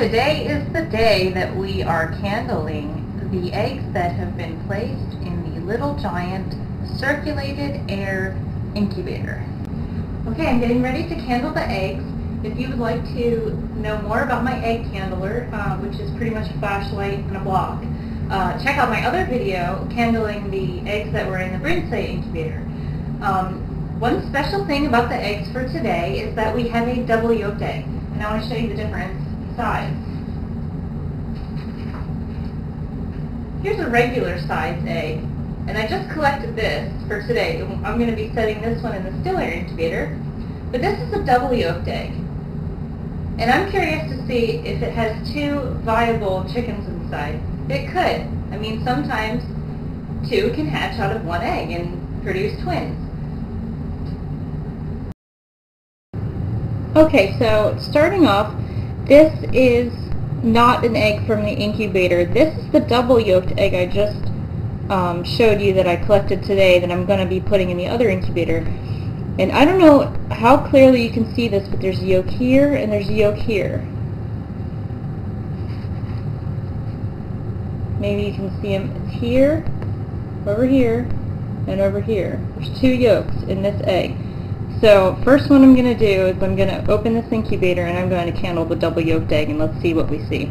Today is the day that we are candling the eggs that have been placed in the Little Giant Circulated Air Incubator. Okay, I'm getting ready to candle the eggs. If you would like to know more about my egg candler, uh, which is pretty much a flashlight and a block, uh, check out my other video, candling the eggs that were in the Brinsea incubator. Um, one special thing about the eggs for today is that we have a double yolked egg. And I want to show you the difference Here's a regular size egg. And I just collected this for today. I'm going to be setting this one in the still air incubator. But this is a double yolked egg. And I'm curious to see if it has two viable chickens inside. It could. I mean, sometimes two can hatch out of one egg and produce twins. Okay, so starting off, this is not an egg from the incubator. This is the double yolked egg I just um, showed you that I collected today that I'm going to be putting in the other incubator. And I don't know how clearly you can see this, but there's yolk here and there's yolk here. Maybe you can see them here, over here, and over here. There's two yolks in this egg. So first what I'm going to do is I'm going to open this incubator and I'm going to candle the double yolked egg and let's see what we see.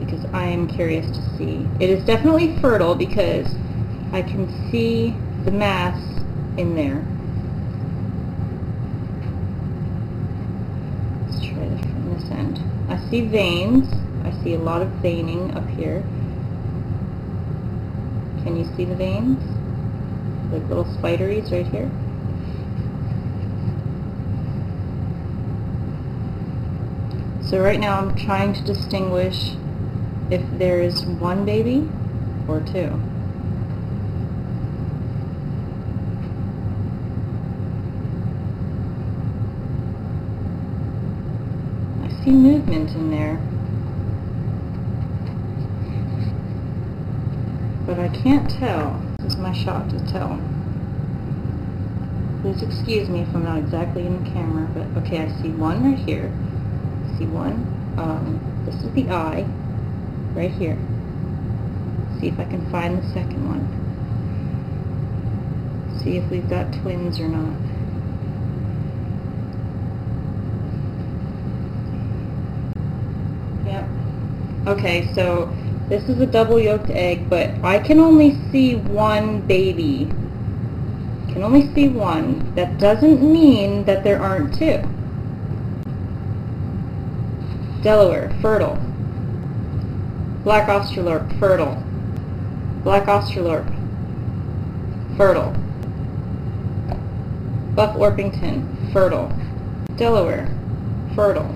Because I am curious to see. It is definitely fertile because I can see the mass in there. Let's try this from this end. I see veins. I see a lot of veining up here. Can you see the veins? Like little spideries right here. So right now I'm trying to distinguish if there is one baby or two. I see movement in there. But I can't tell. This is my shot to tell. Please excuse me if I'm not exactly in the camera, but okay, I see one right here see one. Um, this is the eye, right here. See if I can find the second one. See if we've got twins or not. Yep. Okay, so this is a double yolked egg, but I can only see one baby. I can only see one. That doesn't mean that there aren't two. Delaware, fertile. Black Australorp, fertile. Black Australorp, fertile. Buff Orpington, fertile. Delaware, fertile.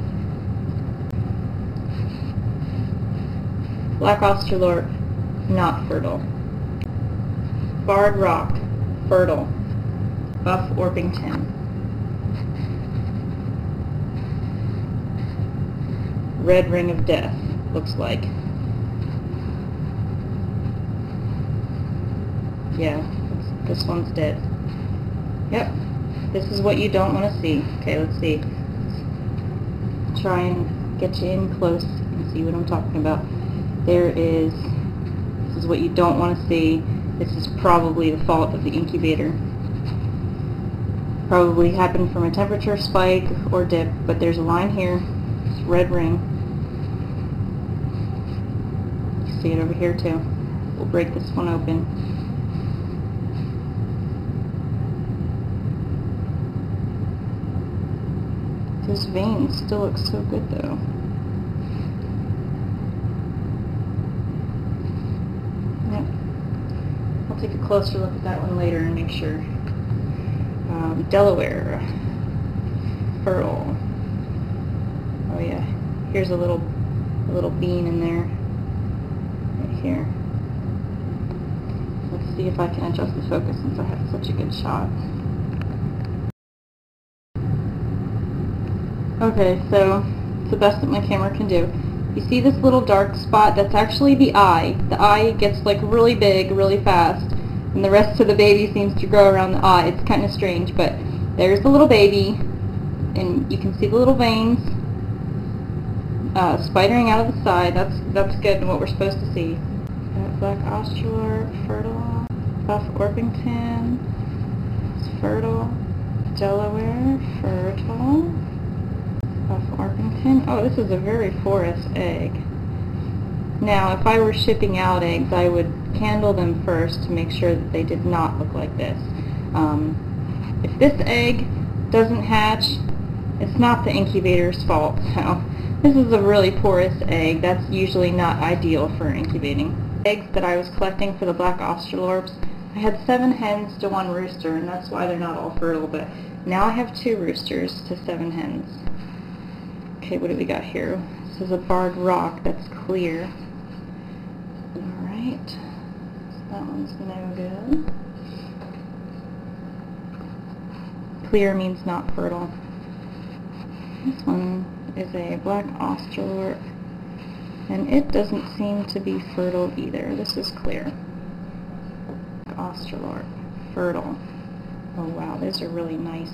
Black Australorp, not fertile. Barred Rock, fertile. Buff Orpington, red ring of death, looks like. Yeah, this one's dead. Yep, this is what you don't want to see. Okay, let's see. Let's try and get you in close and see what I'm talking about. There is, this is what you don't want to see. This is probably the fault of the incubator. Probably happened from a temperature spike or dip, but there's a line here, this red ring, see it over here too. We'll break this one open. This vein still looks so good though. Yep. I'll take a closer look at that one later and make sure. Um, Delaware. Pearl. Oh yeah. Here's a little a little bean in there here. Let's see if I can adjust the focus since I have such a good shot. Okay, so it's the best that my camera can do. You see this little dark spot? That's actually the eye. The eye gets like really big really fast and the rest of the baby seems to grow around the eye. It's kind of strange, but there's the little baby and you can see the little veins. uh, spidering out of the side. That's that's good and what we're supposed to see. Black Australorp, fertile. Buff Orpington, fertile. Delaware, fertile. Buff Orpington. Oh, this is a very porous egg. Now, if I were shipping out eggs, I would candle them first to make sure that they did not look like this. Um, if this egg doesn't hatch, it's not the incubator's fault. So this is a really porous egg. That's usually not ideal for incubating. Eggs that I was collecting for the black Australorps, I had seven hens to one rooster, and that's why they're not all fertile, but now I have two roosters to seven hens. Okay, what do we got here? This is a barred rock that's clear. Alright, so that one's no good. Clear means not fertile. This one is a black Australorp, and it doesn't seem to be fertile either. This is clear. Australorp, fertile. Oh wow, those are really nice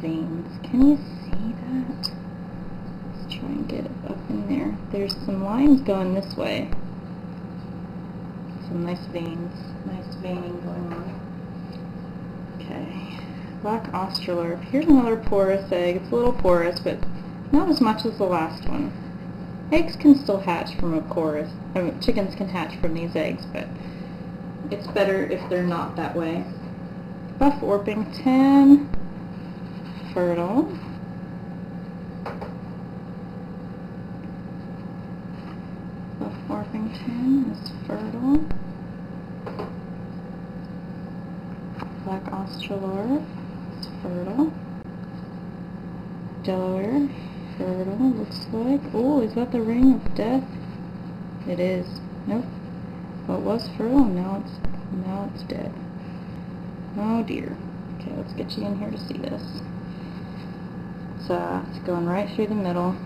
veins. Can you see that? Let's try and get it up in there. There's some lines going this way. Some nice veins, nice veining going on. Okay, black Australorp. Here's another porous egg. It's a little porous, but not as much as the last one. Eggs can still hatch from a porous, I mean, chickens can hatch from these eggs, but it's better if they're not that way. Buff Orpington, fertile. Buff Orpington is fertile. Black Australorp is fertile. Delaware, fertile, looks like. Oh, is that the ring of death? It is. Nope. Well, it was fertile, now it's now it's dead. Oh dear. Okay, let's get you in here to see this. It's, uh, it's going right through the middle.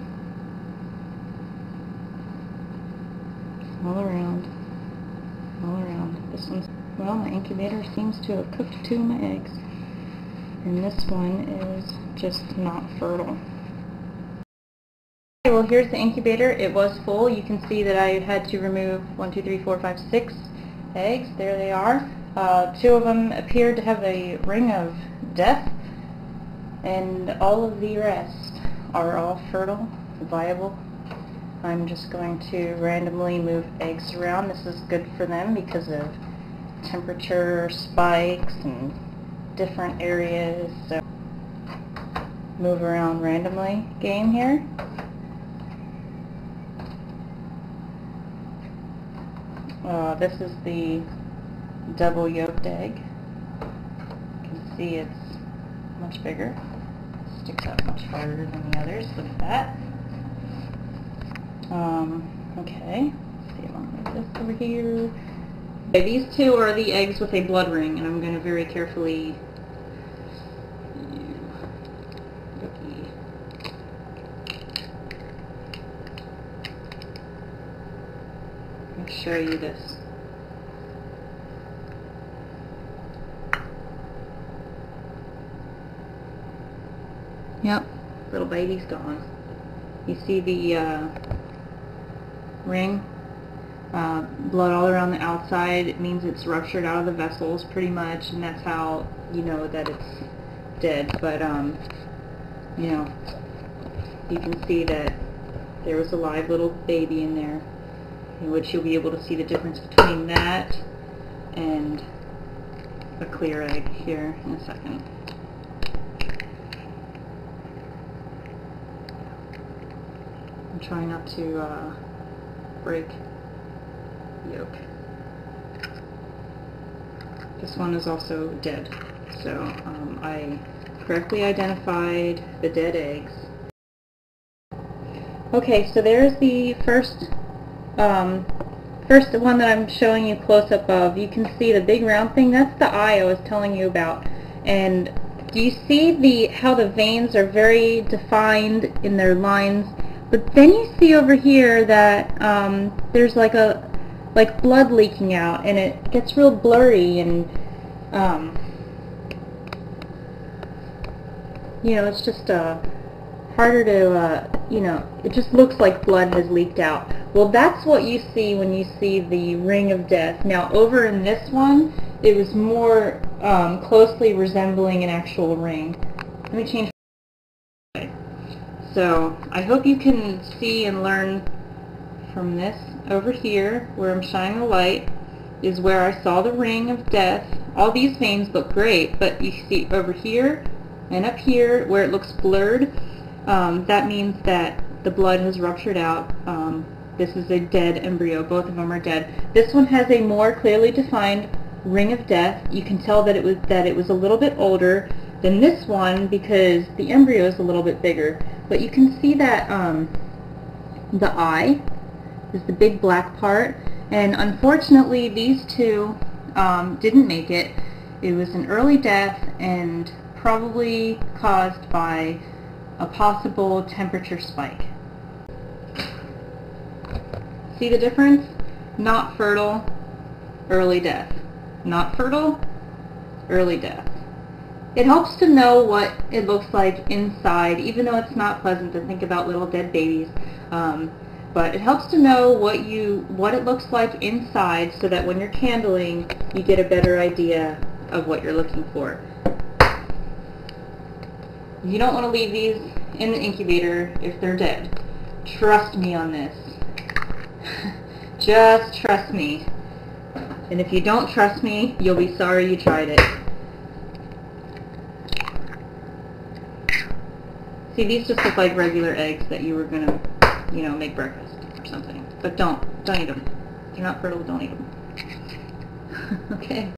All around. All around. This one's, well, my incubator seems to have cooked two of my eggs. And this one is just not fertile. Okay, well here's the incubator. It was full. You can see that I had to remove one, two, three, four, five, six eggs. There they are. Uh, two of them appeared to have a ring of death, and all of the rest are all fertile, viable. I'm just going to randomly move eggs around. This is good for them because of temperature spikes and different areas. So move around randomly game here. Uh, this is the double yolked egg. You can see it's much bigger. It Sticks out much farther than the others. Look at that. Um, okay. Let's see, if I'm move this over here. Okay, these two are the eggs with a blood ring, and I'm going to very carefully show you this. Yep, little baby's gone. You see the uh, ring? Uh, blood all around the outside. It means it's ruptured out of the vessels pretty much, and that's how you know that it's dead. But, um, you know, you can see that there was a live little baby in there in which you'll be able to see the difference between that and a clear egg here in a second. I'm trying not to uh, break yolk. This one is also dead, so um, I correctly identified the dead eggs. Okay, so there's the first um, first the one that I'm showing you close up of, you can see the big round thing, that's the eye I was telling you about. And do you see the how the veins are very defined in their lines? But then you see over here that um, there's like a like blood leaking out, and it gets real blurry, and um, you know, it's just a harder to, uh, you know, it just looks like blood has leaked out. Well, that's what you see when you see the ring of death. Now, over in this one, it was more um, closely resembling an actual ring. Let me change. So, I hope you can see and learn from this over here, where I'm shining the light, is where I saw the ring of death. All these veins look great, but you see over here and up here where it looks blurred, um, that means that the blood has ruptured out. Um, this is a dead embryo. Both of them are dead. This one has a more clearly defined ring of death. You can tell that it was that it was a little bit older than this one because the embryo is a little bit bigger. But you can see that um, the eye is the big black part. And unfortunately, these two um, didn't make it. It was an early death and probably caused by a possible temperature spike. See the difference? Not fertile, early death. Not fertile, early death. It helps to know what it looks like inside, even though it's not pleasant to think about little dead babies. Um, but it helps to know what you what it looks like inside so that when you're candling you get a better idea of what you're looking for. You don't want to leave these in the incubator if they're dead. Trust me on this. Just trust me. And if you don't trust me, you'll be sorry you tried it. See, these just look like regular eggs that you were going to, you know, make breakfast or something. But don't. Don't eat them. If you're not fertile, don't eat them. okay.